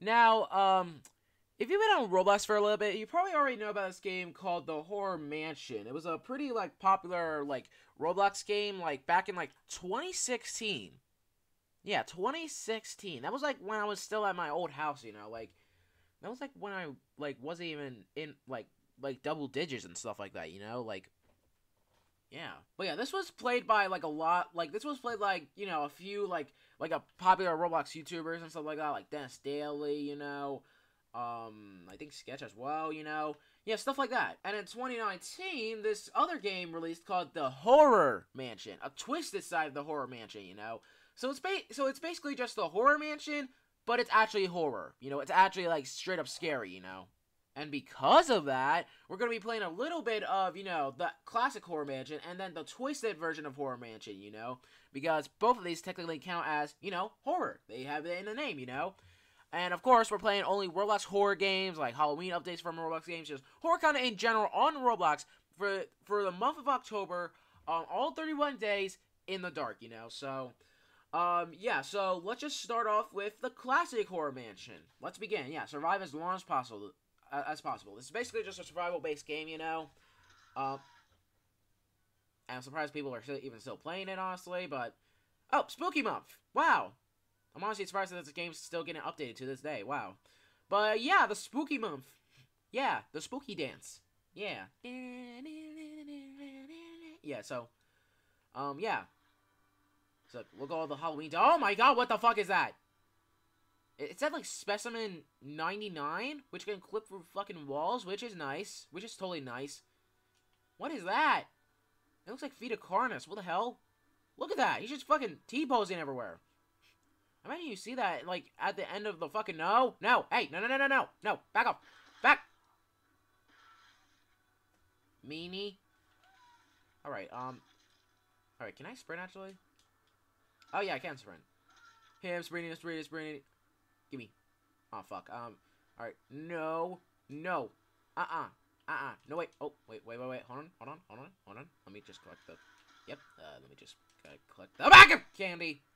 Now, um, if you've been on Roblox for a little bit, you probably already know about this game called The Horror Mansion. It was a pretty like popular like Roblox game like back in like 2016. Yeah, 2016. That was like when I was still at my old house, you know, like that was like when I like wasn't even in like like double digits and stuff like that, you know, like yeah. But yeah, this was played by like a lot like this was played like, you know, a few like like a popular Roblox YouTubers and stuff like that, like Denis Daily, you know, um, I think Sketch as well, you know, yeah, stuff like that. And in 2019, this other game released called The Horror Mansion, a twisted side of the Horror Mansion, you know. So it's ba- so it's basically just the Horror Mansion, but it's actually horror, you know. It's actually like straight up scary, you know. And because of that, we're going to be playing a little bit of, you know, the classic Horror Mansion and then the twisted version of Horror Mansion, you know? Because both of these technically count as, you know, horror. They have it in the name, you know? And of course, we're playing only Roblox horror games, like Halloween updates from Roblox games, just horror content in general on Roblox for for the month of October, um, all 31 days in the dark, you know? So, um, yeah, so let's just start off with the classic Horror Mansion. Let's begin. Yeah, survive as long as possible as possible. This is basically just a survival-based game, you know. And I'm surprised people are still, even still playing it, honestly. But oh, Spooky Month! Wow, I'm honestly surprised that this game's still getting updated to this day. Wow. But yeah, the Spooky Month. Yeah, the Spooky Dance. Yeah. Yeah. So, um, yeah. So look at all the Halloween. Oh my God! What the fuck is that? It said like specimen 99, which can clip through fucking walls, which is nice. Which is totally nice. What is that? It looks like Vita Carnis. What the hell? Look at that. He's just fucking T-posing everywhere. I imagine you see that, like, at the end of the fucking... No! No! Hey! No, no, no, no, no! No! Back off! Back! Meanie. Alright, um... Alright, can I sprint, actually? Oh, yeah, I can sprint. Him sprinting, sprinting, sprinting. Give me. Oh, fuck. Um, alright. No. No. Uh-uh. Uh-uh. No, wait. Oh, wait, wait, wait, wait. Hold on, hold on, hold on, hold on. Let me just collect the... Yep. Uh, let me just uh, collect the back of candy.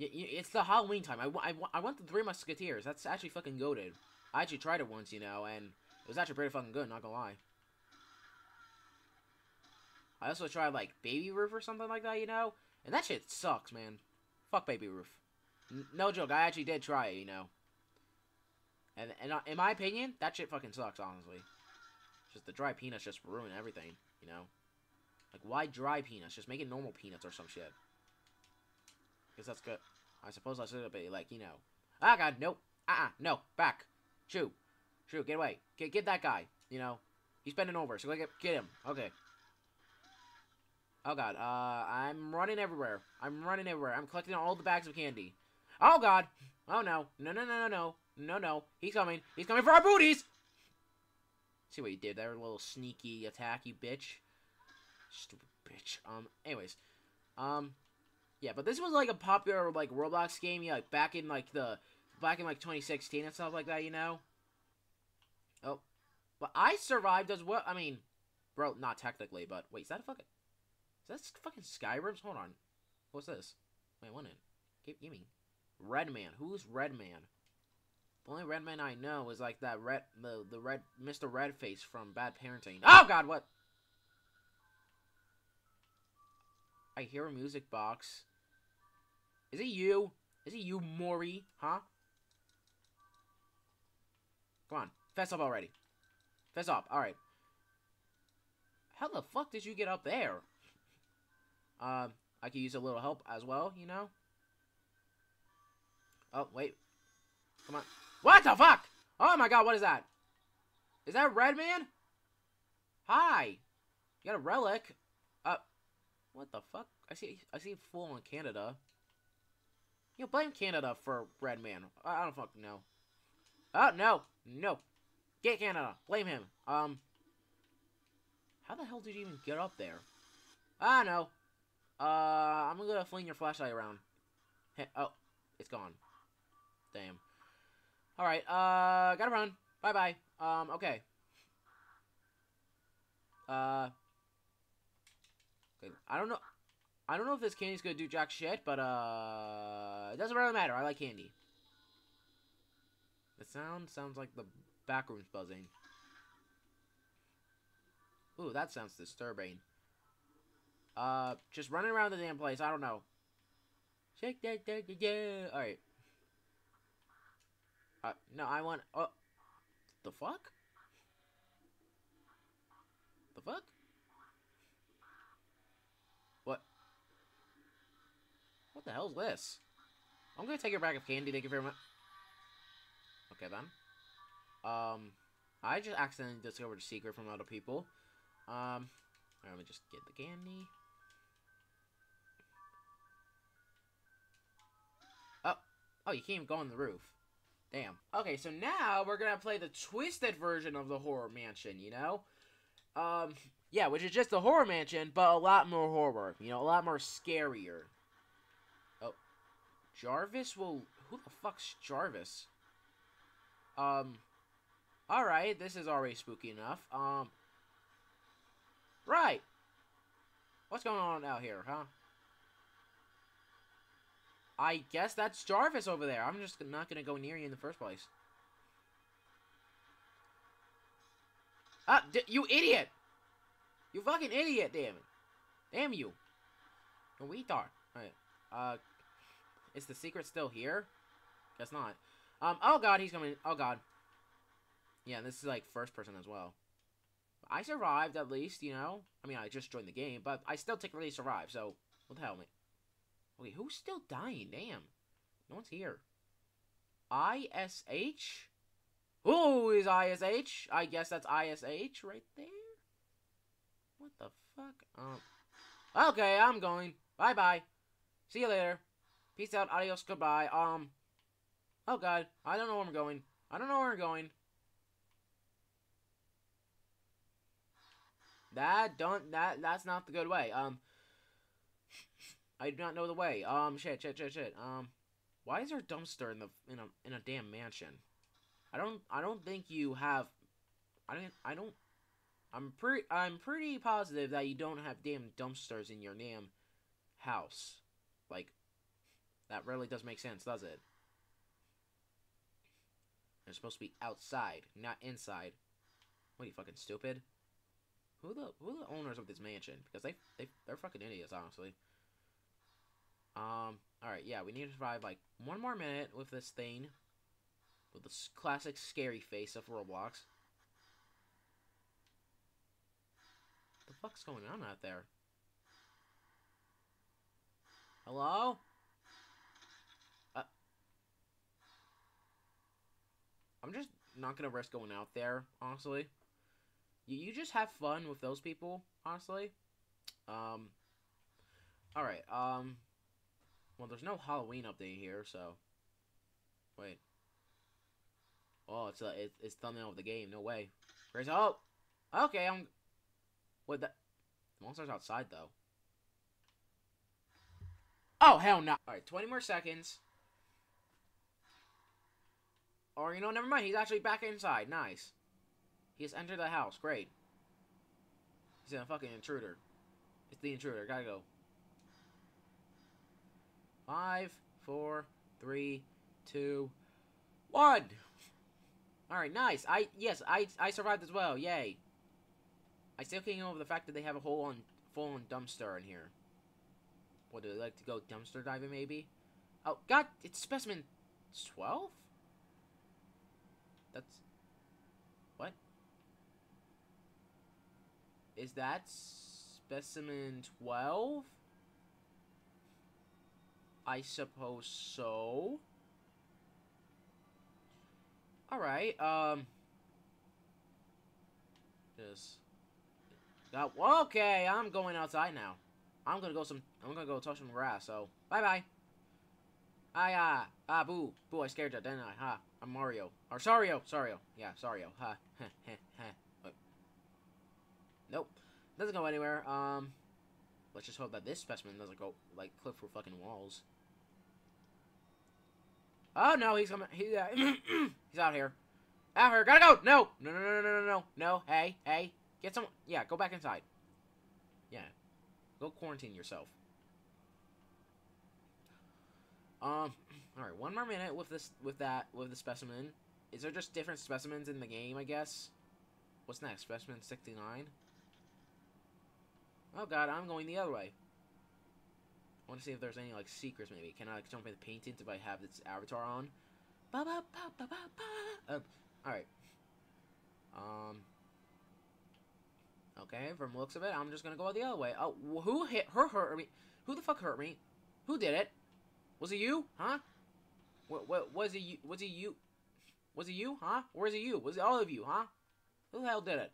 It's the Halloween time. I, I, I want the Three Musketeers. That's actually fucking goaded. I actually tried it once, you know, and it was actually pretty fucking good, not gonna lie. I also tried, like, Baby Ruth or something like that, you know? And that shit sucks, man. Fuck Baby Ruth. No joke, I actually did try it, you know. And, and in my opinion, that shit fucking sucks, honestly. Just the dry peanuts just ruin everything, you know? Like, why dry peanuts? Just make it normal peanuts or some shit. Because that's good. I suppose I should be like, you know. Ah, God, nope. Uh-uh, no, back. Shoo. Shoo, get away. Get, get that guy, you know. He's bending over, so get, get him. Okay. Oh, God. Uh, I'm running everywhere. I'm running everywhere. I'm collecting all the bags of candy. Oh, God. Oh, no. No, no, no, no, no. No, no. He's coming. He's coming for our booties! See what you did there, little sneaky attack, you bitch. Stupid bitch. Um, anyways. Um, yeah, but this was like a popular like Roblox game, yeah, like back in like the back in like 2016 and stuff like that, you know. Oh, but I survived as well. I mean, bro, not technically, but wait, is that a fucking is that fucking Skyrim? Hold on, what's this? Wait, what? Give, give me Redman. Who's Redman? The only Redman I know is like that red the the red Mr. Redface from Bad Parenting. Oh God, what? I hear a music box. Is it you? Is it you, Maury? Huh? Come on. Fess up already. Fess up. Alright. How the fuck did you get up there? Um, I could use a little help as well, you know? Oh, wait. Come on. What the fuck? Oh my god, what is that? Is that Redman? Hi. You got a relic. Uh, what the fuck? I see, I see full on Canada. You blame Canada for Redman. I, I don't fucking know. Oh, no. No. Get Canada. Blame him. Um. How the hell did you even get up there? I know. Uh, I'm gonna fling your flashlight around. Hey, oh, it's gone. Damn. Alright, uh, gotta run. Bye-bye. Um, okay. Uh. Okay, I don't know. I don't know if this candy's gonna do jack shit, but, uh... It doesn't really matter. I like candy. The sound sounds like the back room's buzzing. Ooh, that sounds disturbing. Uh, just running around the damn place. I don't know. Shake that, that, yeah. Alright. Uh, no, I want... Oh. The fuck? The fuck? What? What the hell is this? I'm gonna take your bag of candy, thank you very much. Okay, then. Um, I just accidentally discovered a secret from other people. Um, right, let me just get the candy. Oh, oh, you can't even go on the roof. Damn. Okay, so now we're gonna play the twisted version of the horror mansion, you know? Um, yeah, which is just the horror mansion, but a lot more horror. You know, a lot more scarier. Oh. Jarvis will... Who the fuck's Jarvis? Um... Alright, this is already spooky enough. Um... Right! What's going on out here, huh? I guess that's Jarvis over there. I'm just not gonna go near you in the first place. Ah, you idiot! You fucking idiot, damn it. Damn you. A retard. Alright. Uh, is the secret still here? Guess not. Um, oh god, he's coming. Oh god. Yeah, this is like first person as well. I survived at least, you know? I mean, I just joined the game, but I still technically survived, so what the hell, mate? Okay, who's still dying? Damn. No one's here. ISH? Who is ISH? I guess that's ISH right there. What the fuck? Um. Okay, I'm going. Bye bye. See you later. Peace out. Adios. Goodbye. Um. Oh god. I don't know where I'm going. I don't know where I'm going. That don't that that's not the good way. Um. I do not know the way. Um, shit, shit, shit, shit. Um, why is there a dumpster in the in a in a damn mansion? I don't I don't think you have. I don't I don't. I'm pretty I'm pretty positive that you don't have damn dumpsters in your damn house. Like, that really does make sense, does it? They're supposed to be outside, not inside. What are you fucking stupid? Who the who the owners of this mansion? Because they they they're fucking idiots, honestly. Um, alright, yeah, we need to survive, like, one more minute with this thing. With the classic scary face of Roblox. What the fuck's going on out there? Hello? Uh, I'm just not gonna risk going out there, honestly. You, you just have fun with those people, honestly. Um, alright, um... Well, there's no Halloween update here, so... Wait. Oh, it's a, it's, it's thumbnail of the game. No way. Where's oh! Okay, I'm... What the... Monster's outside, though. Oh, hell no. Alright, 20 more seconds. Or, you know, never mind. He's actually back inside. Nice. He has entered the house. Great. He's a fucking intruder. It's the intruder. Gotta go. Five, four, three, two, one. All right, nice. I yes, I I survived as well. Yay. I still can't get over the fact that they have a whole on full on dumpster in here. What do they like to go dumpster diving? Maybe. Oh God, it's specimen twelve. That's what? Is that specimen twelve? I suppose so. Alright, um... Just... Got, okay, I'm going outside now. I'm gonna go some... I'm gonna go touch some grass, so... Bye-bye. Ah, yeah. Ah, boo. Boo, I scared you, didn't I? Ha. I'm Mario. Or Sario. Sario. Yeah, Sario. Ha. nope. Doesn't go anywhere. Um... Let's just hope that this specimen doesn't go, like, clip through fucking walls. Oh no, he's coming. He, uh, he's out here. Out here. Gotta go. No. No. No. No. No. No. No. No. Hey. Hey. Get some. Yeah. Go back inside. Yeah. Go quarantine yourself. Um, all right, one more minute with this, with that, with the specimen. Is there just different specimens in the game? I guess. What's next? Specimen sixty nine. Oh god, I'm going the other way. I want to see if there's any like secrets. Maybe can I like, jump in the paintings if I have this avatar on? Ba ba ba ba ba ba. Uh, all right. Um. Okay, from looks of it, I'm just gonna go the other way. Oh, who hit her? Hurt me? Who the fuck hurt me? Who did it? Was it you? Huh? What? What? Was it you? Was it you? Was it you? Huh? Or was it you? Was it all of you? Huh? Who the hell did it?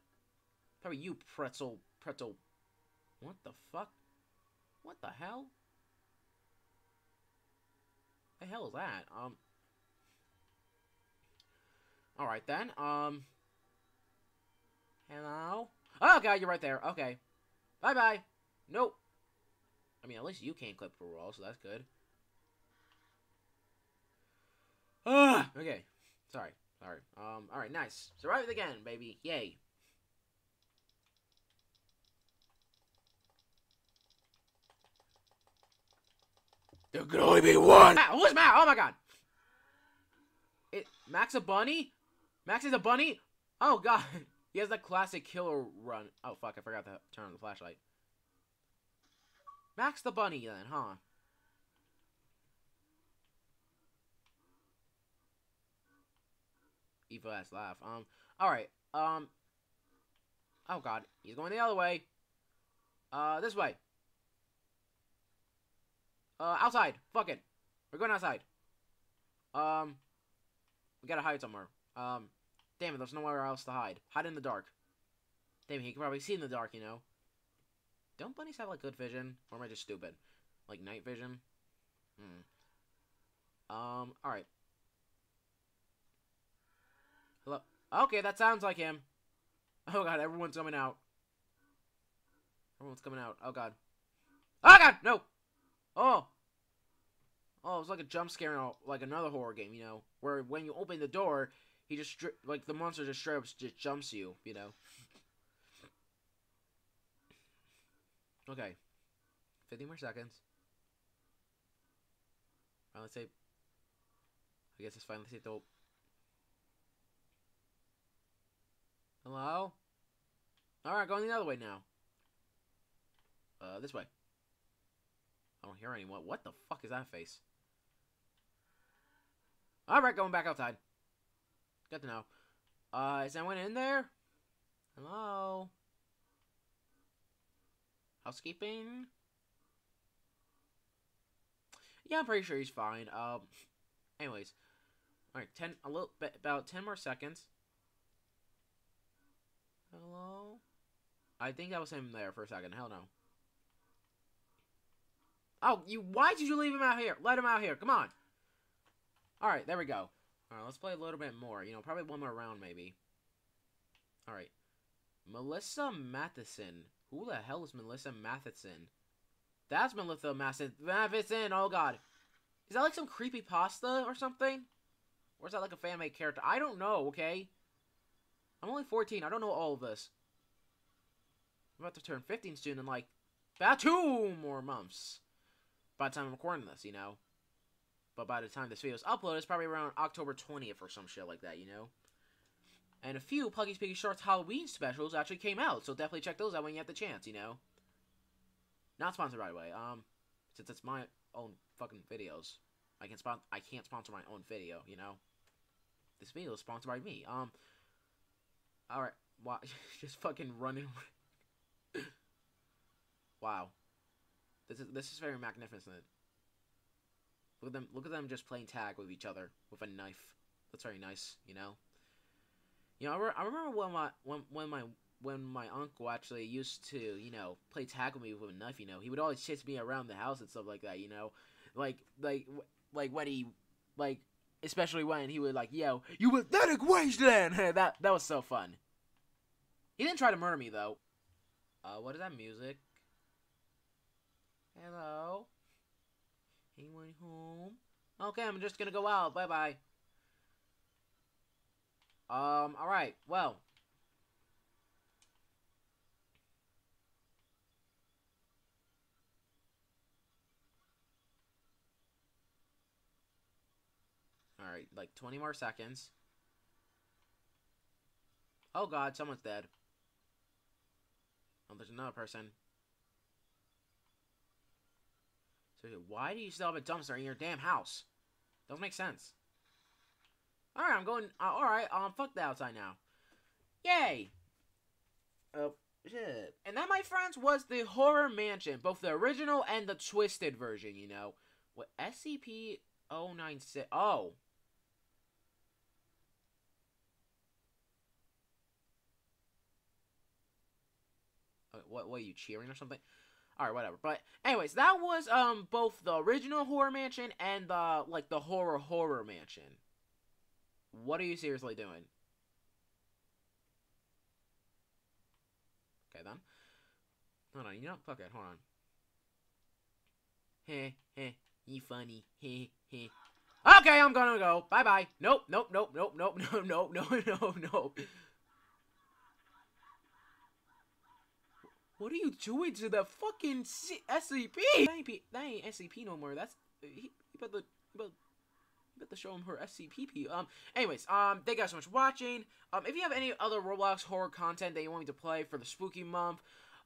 Probably you, pretzel, pretzel. What the fuck? What the hell? The hell is that? Um. All right then. Um. Hello. Oh god, you're right there. Okay. Bye bye. Nope. I mean, at least you can't clip for roll, so that's good. Ah. Okay. Sorry. Sorry. Um. All right. Nice. Survive again, baby. Yay. There can only be one. Who's Matt? Oh my god. It Max a bunny? Max is a bunny? Oh god. He has that classic killer run. Oh fuck, I forgot to turn on the flashlight. Max the bunny then, huh? Evil ass laugh. Um alright. Um Oh god, he's going the other way. Uh this way. Uh, outside. Fuck it. We're going outside. Um, we gotta hide somewhere. Um, damn it, there's nowhere else to hide. Hide in the dark. Damn he can probably see in the dark, you know. Don't bunnies have, like, good vision? Or am I just stupid? Like, night vision? Hmm. Um, alright. Hello? Okay, that sounds like him. Oh god, everyone's coming out. Everyone's coming out. Oh god. Oh god, no! Oh! Oh, it's like a jump scare in like another horror game, you know, where when you open the door, he just like the monster just straight up just jumps you, you know. Okay, fifty more seconds. Let's say. I guess it's finally the. Hello. All right, going the other way now. Uh, this way. I don't hear anyone. What the fuck is that face? Alright, going back outside. Good to know. Uh, is anyone in there? Hello? Housekeeping? Yeah, I'm pretty sure he's fine. Um, anyways. Alright, 10, a little bit, about 10 more seconds. Hello? I think that was him there for a second. Hell no. Oh, you. Why did you leave him out here? Let him out here. Come on. All right, there we go. All right, let's play a little bit more. You know, probably one more round, maybe. All right. Melissa Matheson. Who the hell is Melissa Matheson? That's Melissa Matheson. Matheson, oh, God. Is that like some creepy pasta or something? Or is that like a fan-made character? I don't know, okay? I'm only 14. I don't know all of this. I'm about to turn 15 soon in like about two more months by the time I'm recording this, you know. But by the time this video is uploaded, it's probably around October 20th or some shit like that, you know. And a few Puggy Piggy Shorts Halloween specials actually came out, so definitely check those out when you have the chance, you know. Not sponsored, by the way. Um, since it's my own fucking videos, I can spon I can't sponsor my own video, you know. This video is sponsored by me. Um, all right, wow, just fucking running. wow. This is this is very magnificent. Look at them! Look at them just playing tag with each other with a knife. That's very nice, you know. You know, I, re I remember when my when when my when my uncle actually used to, you know, play tag with me with a knife. You know, he would always chase me around the house and stuff like that. You know, like like like when he like especially when he would like yell, "You pathetic wasteland!" that that was so fun. He didn't try to murder me though. Uh, what is that music? Hello? Anyone home? Okay, I'm just gonna go out. Bye bye. Um, alright, well. Alright, like 20 more seconds. Oh god, someone's dead. Oh, there's another person. So, why do you still have a dumpster in your damn house? Doesn't make sense. Alright, I'm going... Uh, Alright, um, fuck the outside now. Yay! Oh, shit. And that, my friends, was the Horror Mansion. Both the original and the twisted version, you know. What, SCP-096... Oh. What, what are you cheering or something? Alright, whatever. But anyways, that was um both the original horror mansion and the like the horror horror mansion. What are you seriously doing? Okay then. Hold on, you know, fuck it, hold on. Heh, heh, you funny, heh, heh. Okay, I'm gonna go. Bye bye. Nope, nope, nope, nope, nope, nope, nope, nope, nope, nope. What are you doing to the fucking C SCP? That ain't, P that ain't SCP no more. That's he, he the but but to show him her SCP. Um. Anyways, um. Thank you guys so much for watching. Um. If you have any other Roblox horror content that you want me to play for the spooky month,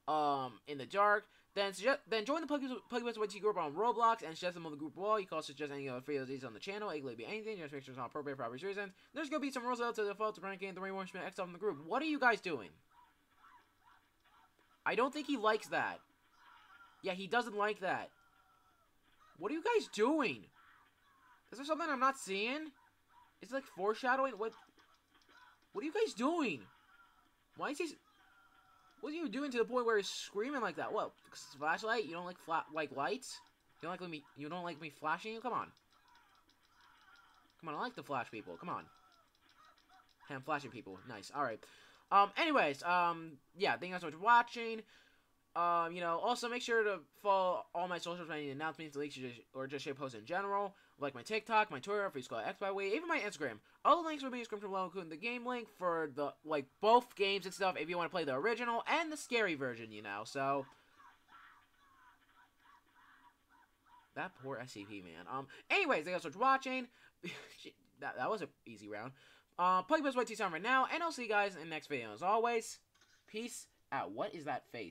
um, in the dark, then suggest then join the PuggyPugsonYT group on Roblox and suggest them on the group wall. You can also suggest any other videos on the channel. It could be anything. Just make sure it's not appropriate for obvious reasons. There's gonna be some rules out to default to ranking the Horseman X on the group. What are you guys doing? I don't think he likes that. Yeah, he doesn't like that. What are you guys doing? Is there something I'm not seeing? It's like foreshadowing. What? What are you guys doing? Why is he? What are you doing to the point where he's screaming like that? What? Flashlight? You don't like flat like lights? You don't like me? You don't like me flashing you? Come on. Come on, I like to flash people. Come on. Hey, I'm flashing people. Nice. All right. Um, anyways, um, yeah, thank you guys so much for watching. Um, you know, also make sure to follow all my socials any announcements, leaks, or just share posts in general. Like my TikTok, my Twitter, Free School X by Way, even my Instagram. All the links will be in the description below, including the game link for the, like, both games and stuff if you want to play the original and the scary version, you know, so... That poor SCP, man. Um, anyways, thank you guys so much for watching. that, that was an easy round. Uh, play Best White T time right now, and I'll see you guys in the next video. As always, peace out. What is that face?